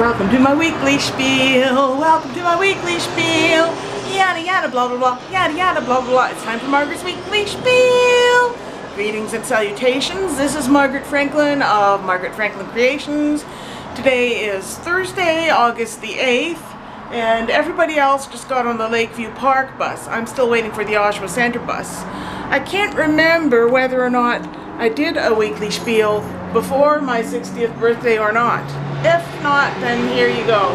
Welcome to my weekly spiel. Welcome to my weekly spiel. Yada yada blah blah blah. Yada yada blah blah blah. It's time for Margaret's weekly spiel. Greetings and salutations. This is Margaret Franklin of Margaret Franklin Creations. Today is Thursday, August the 8th, and everybody else just got on the Lakeview Park bus. I'm still waiting for the Oshawa Center bus. I can't remember whether or not I did a weekly spiel before my 60th birthday or not. If not, then here you go.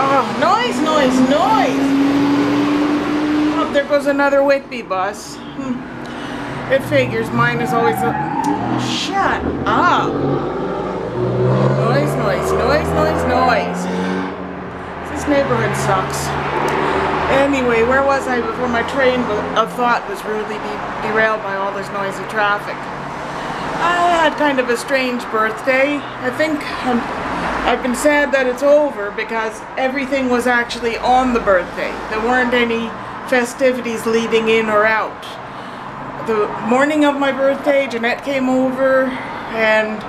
Oh, noise, noise, noise! Oh, there goes another Whitby bus. Hmm. It figures mine is always a... Shut up! Noise, noise, noise, noise, noise. This neighborhood sucks. Anyway, where was I before my train of thought was rudely de derailed by all this noisy traffic? I had kind of a strange birthday. I think um, I've been sad that it's over because everything was actually on the birthday. There weren't any festivities leading in or out. The morning of my birthday, Jeanette came over and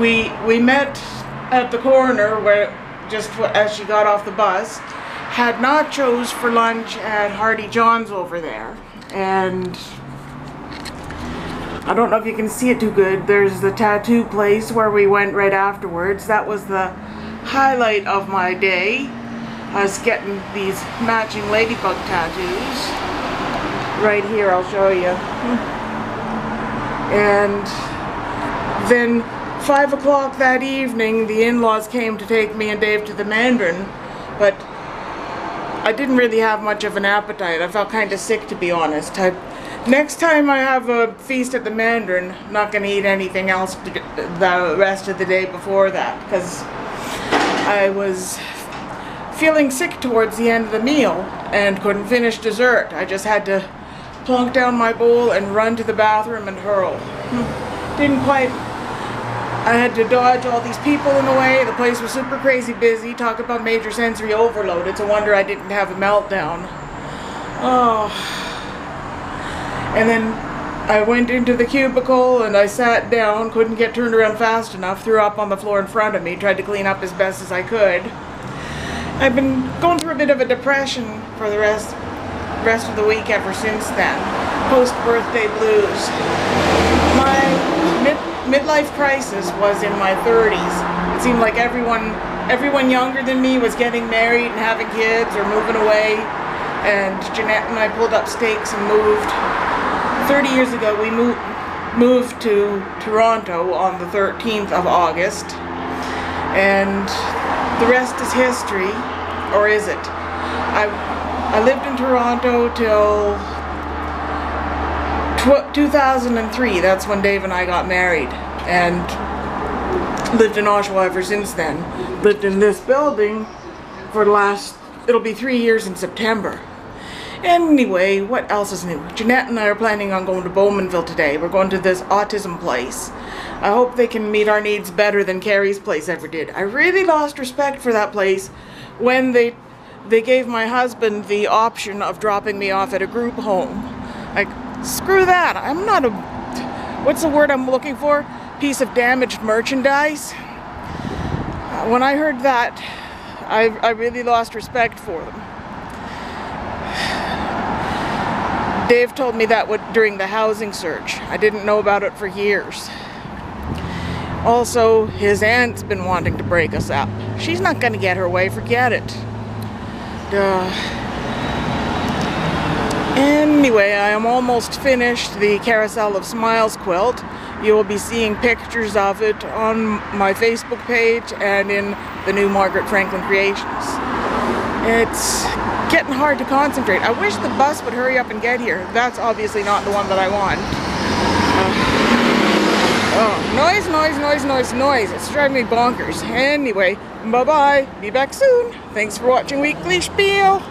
we we met at the corner where just as she got off the bus, had nachos for lunch at Hardy John's over there. And I don't know if you can see it too good. There's the tattoo place where we went right afterwards. That was the highlight of my day. I was getting these matching ladybug tattoos. Right here, I'll show you. And then 5 o'clock that evening, the in-laws came to take me and Dave to the Mandarin, but I didn't really have much of an appetite. I felt kind of sick, to be honest. I Next time I have a feast at the Mandarin, I'm not going to eat anything else the rest of the day before that because I was feeling sick towards the end of the meal and couldn't finish dessert. I just had to plunk down my bowl and run to the bathroom and hurl. Hmm. Didn't quite... I had to dodge all these people in the way. The place was super crazy busy. Talk about major sensory overload. It's a wonder I didn't have a meltdown. Oh... And then I went into the cubicle and I sat down, couldn't get turned around fast enough, threw up on the floor in front of me, tried to clean up as best as I could. I've been going through a bit of a depression for the rest rest of the week ever since then. Post-birthday blues. My mid midlife crisis was in my 30s. It seemed like everyone everyone younger than me was getting married and having kids or moving away. And Jeanette and I pulled up stakes and moved 30 years ago, we moved moved to Toronto on the 13th of August, and the rest is history, or is it? I I lived in Toronto till 2003. That's when Dave and I got married, and lived in Oshawa ever since then. Lived in this building for the last. It'll be three years in September. Anyway, what else is new? Jeanette and I are planning on going to Bowmanville today. We're going to this autism place. I hope they can meet our needs better than Kerry's place ever did. I really lost respect for that place when they they gave my husband the option of dropping me off at a group home. Like, screw that. I'm not a what's the word I'm looking for? Piece of damaged merchandise. When I heard that, I, I really lost respect for them. Dave told me that during the housing search. I didn't know about it for years. Also, his aunt's been wanting to break us up. She's not going to get her way, forget it. Duh. Anyway, I am almost finished the Carousel of Smiles quilt. You will be seeing pictures of it on my Facebook page and in the new Margaret Franklin Creations. It's getting hard to concentrate. I wish the bus would hurry up and get here. That's obviously not the one that I want. Oh, noise, noise, noise, noise, noise. It's driving me bonkers. Anyway, bye-bye. Be back soon. Thanks for watching Weekly Spiel.